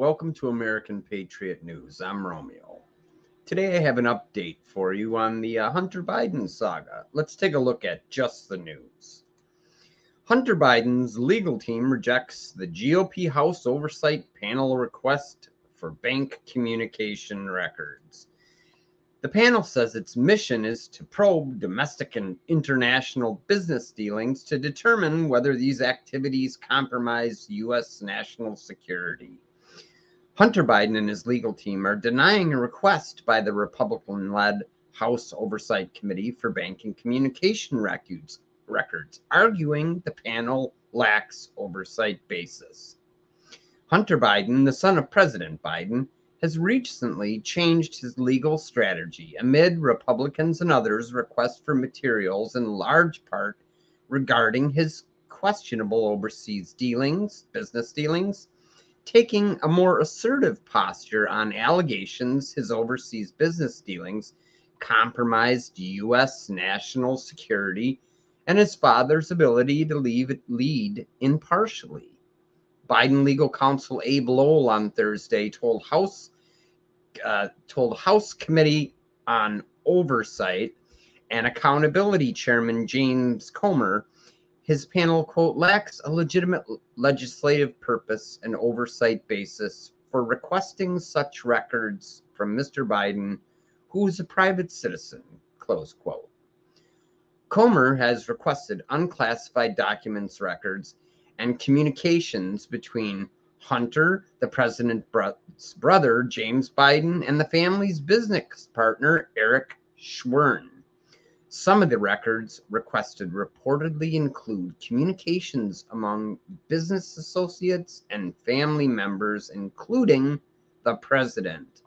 Welcome to American Patriot News. I'm Romeo. Today I have an update for you on the uh, Hunter Biden saga. Let's take a look at just the news. Hunter Biden's legal team rejects the GOP House Oversight Panel request for bank communication records. The panel says its mission is to probe domestic and international business dealings to determine whether these activities compromise U.S. national security. Hunter Biden and his legal team are denying a request by the Republican led House Oversight Committee for Banking and Communication records, records, arguing the panel lacks oversight basis. Hunter Biden, the son of President Biden, has recently changed his legal strategy amid Republicans and others' requests for materials in large part regarding his questionable overseas dealings, business dealings, taking a more assertive posture on allegations his overseas business dealings compromised U.S. national security and his father's ability to leave, lead impartially. Biden legal counsel Abe Lowell on Thursday told House uh, told House Committee on Oversight and Accountability Chairman James Comer his panel, quote, lacks a legitimate legislative purpose and oversight basis for requesting such records from Mr. Biden, who is a private citizen, close quote. Comer has requested unclassified documents records and communications between Hunter, the president's brother, James Biden, and the family's business partner, Eric Schwerin. Some of the records requested reportedly include communications among business associates and family members, including the president.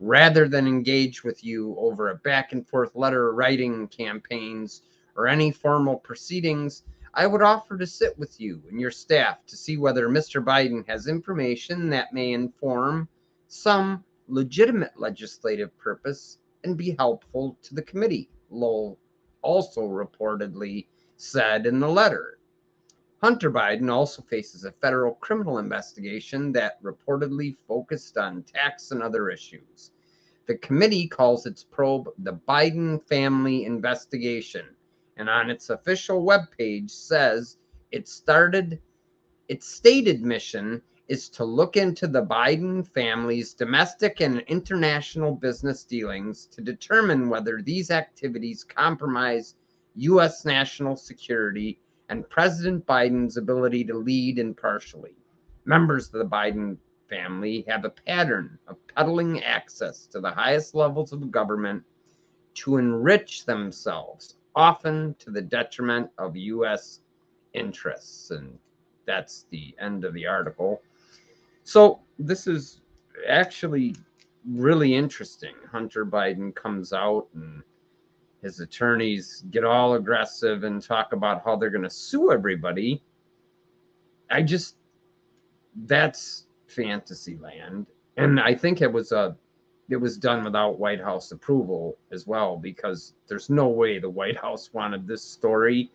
Rather than engage with you over a back and forth letter writing campaigns or any formal proceedings, I would offer to sit with you and your staff to see whether Mr. Biden has information that may inform some legitimate legislative purpose and be helpful to the committee, Lowell also reportedly said in the letter. Hunter Biden also faces a federal criminal investigation that reportedly focused on tax and other issues. The committee calls its probe the Biden family investigation and on its official webpage says it started its stated mission is to look into the Biden family's domestic and international business dealings to determine whether these activities compromise U.S. national security and President Biden's ability to lead impartially. Members of the Biden family have a pattern of peddling access to the highest levels of government to enrich themselves, often to the detriment of U.S. interests. And that's the end of the article. So this is actually really interesting. Hunter Biden comes out and his attorneys get all aggressive and talk about how they're going to sue everybody. I just that's fantasy land. And I think it was a it was done without White House approval as well because there's no way the White House wanted this story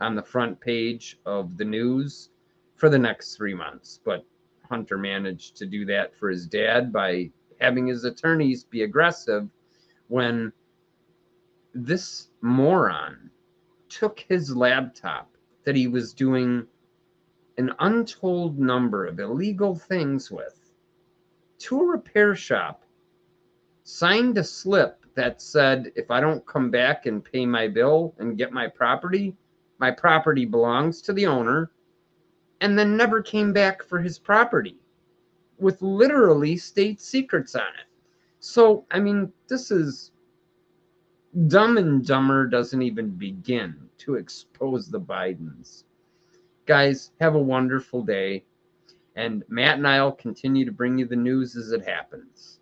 on the front page of the news for the next 3 months. But Hunter managed to do that for his dad by having his attorneys be aggressive when this moron took his laptop that he was doing an untold number of illegal things with to a repair shop, signed a slip that said, if I don't come back and pay my bill and get my property, my property belongs to the owner and then never came back for his property with literally state secrets on it. So, I mean, this is dumb and dumber doesn't even begin to expose the Bidens. Guys, have a wonderful day. And Matt and I will continue to bring you the news as it happens.